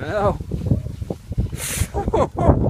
Hell.